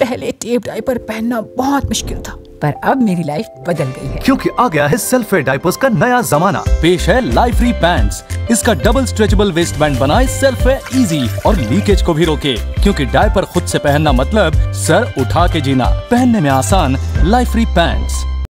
पहले tape diaper पहनना बहुत मुश्किल था पर अब मेरी लाइफ बदल गई है। क्योंकि आ गया है सेल्फ डाइपर्स का नया जमाना। पेश है लाइफ फ्री पैंट्स इसका डबल स्ट्रेचेबल वेस्ट बैंड बनाए सेल्फ है इजी और लीकेज को भी रोके। क्योंकि डायपर खुद से पहनना मतलब सर उठा के जीना। पहनने में आसान लाइफ फ्री पैंट्स